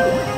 Woo!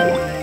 Música